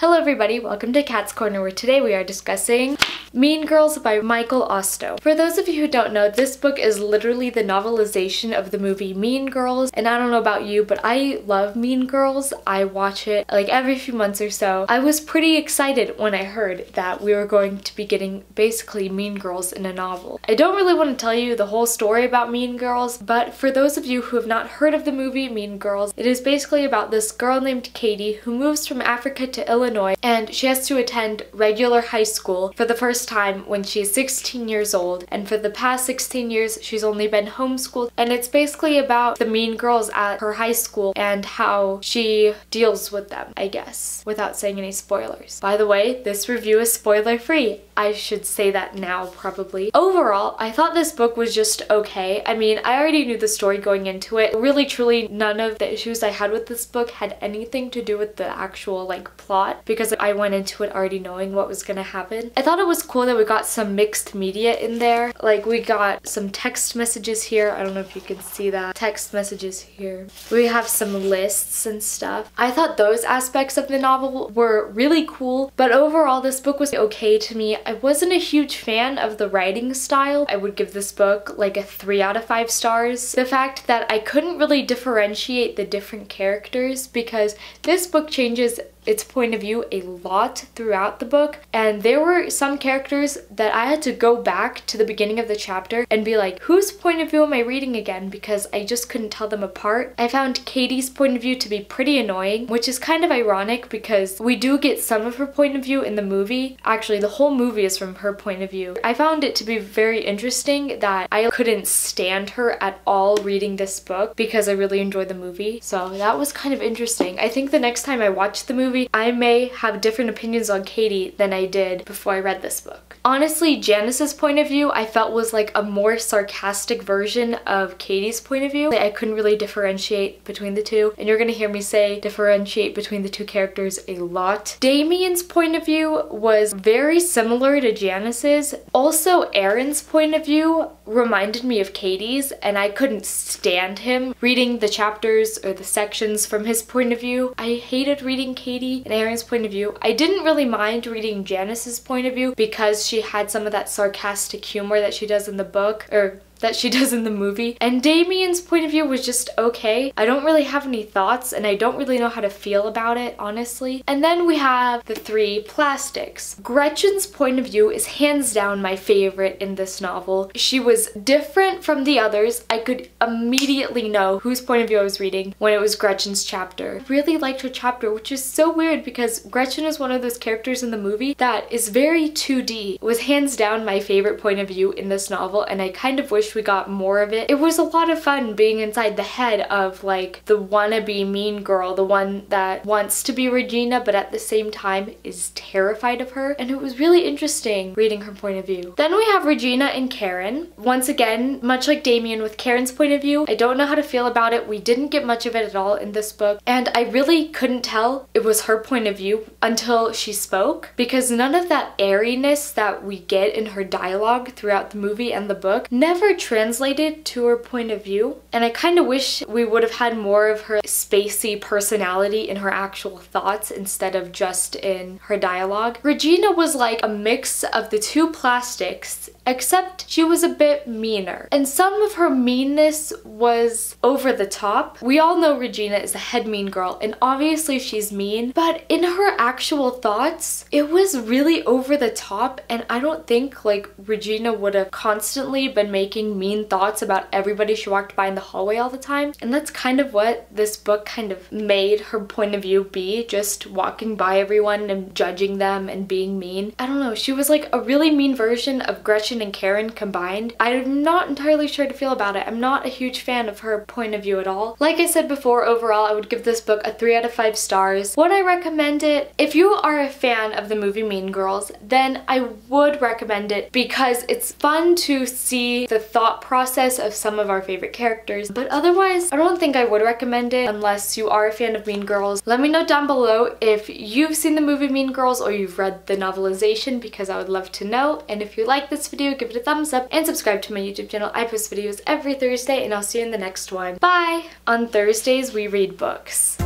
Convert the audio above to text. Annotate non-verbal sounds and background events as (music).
Hello everybody, welcome to Kat's Corner where today we are discussing Mean Girls by Micol Ostow. For those of you who don't know, this book is literally the novelization of the movie Mean Girls and I don't know about you, but I love Mean Girls. I watch it like every few months or so. I was pretty excited when I heard that we were going to be getting basically Mean Girls in a novel. I don't really want to tell you the whole story about Mean Girls, but for those of you who have not heard of the movie Mean Girls, it is basically about this girl named Cady who moves from Africa to Illinois and she has to attend regular high school for the first time when she's 16 years old and for the past 16 years she's only been homeschooled and it's basically about the mean girls at her high school and how she deals with them, I guess, without saying any spoilers. By the way, this review is spoiler free. I should say that now probably. Overall, I thought this book was just okay. I mean, I already knew the story going into it. Really truly none of the issues I had with this book had anything to do with the actual like plot because I went into it already knowing what was gonna happen. I thought it was cool that we got some mixed media in there. Like we got some text messages here. I don't know if you can see that. Text messages here. We have some lists and stuff. I thought those aspects of the novel were really cool, but overall this book was okay to me. I wasn't a huge fan of the writing style. I would give this book like a 3 out of 5 stars. The fact that I couldn't really differentiate the different characters because this book changes its point of view a lot throughout the book and there were some characters that I had to go back to the beginning of the chapter and be like whose point of view am I reading again because I just couldn't tell them apart. I found Cady's point of view to be pretty annoying which is kind of ironic because we do get some of her point of view in the movie. Actually the whole movie is from her point of view. I found it to be very interesting that I couldn't stand her at all reading this book because I really enjoyed the movie so that was kind of interesting. I think the next time I watch the movie movie, I may have different opinions on Cady than I did before I read this book. Honestly, Janis's point of view I felt was like a more sarcastic version of Cady's point of view. I couldn't really differentiate between the two, and you're gonna hear me say differentiate between the two characters a lot. Damian's point of view was very similar to Janis's. Also, Aaron's point of view reminded me of Cady's, and I couldn't stand him reading the chapters or the sections from his point of view. I hated reading Cady and Aaron's point of view. I didn't really mind reading Janis's point of view because she had some of that sarcastic humor that she does in the book, or that she (laughs) does in the movie. And Damian's point of view was just okay. I don't really have any thoughts and I don't really know how to feel about it, honestly. And then we have the three plastics. Gretchen's point of view is hands down my favorite in this novel. She was different from the others. I could immediately know whose point of view I was reading when it was Gretchen's chapter. I really liked her chapter, which is so weird because Gretchen is one of those characters in the movie that is very 2D. It was hands down my favorite point of view in this novel and I kind of wish wish we got more of it. It was a lot of fun being inside the head of like the wannabe mean girl, the one that wants to be Regina but at the same time is terrified of her. And it was really interesting reading her point of view. Then we have Regina and Karen. Once again, much like Damian with Karen's point of view, I don't know how to feel about it. We didn't get much of it at all in this book. And I really couldn't tell it was her point of view until she spoke because none of that airiness that we get in her dialogue throughout the movie and the book never translated to her point of view. And I kind of wish we would have had more of her spacey personality in her actual thoughts instead of just in her dialogue. Regina was like a mix of the two plastics except she was a bit meaner. And some of her meanness was over the top. We all know Regina is a head mean girl and obviously she's mean, but in her actual thoughts, it was really over the top and I don't think like Regina would have constantly been making mean thoughts about everybody she walked by in the hallway all the time. And that's kind of what this book kind of made her point of view be, just walking by everyone and judging them and being mean. I don't know, she was like a really mean version of Gretchen and Karen combined. I'm not entirely sure to feel about it. I'm not a huge fan of her point of view at all. Like I said before, overall, I would give this book a 3 out of 5 stars. Would I recommend it? If you are a fan of the movie Mean Girls, then I would recommend it because it's fun to see the thought process of some of our favorite characters. But otherwise, I don't think I would recommend it unless you are a fan of Mean Girls. Let me know down below if you've seen the movie Mean Girls or you've read the novelization because I would love to know. And if you like this video, give it a thumbs up, and subscribe to my YouTube channel. I post videos every Thursday, and I'll see you in the next one. Bye! On Thursdays, we read books.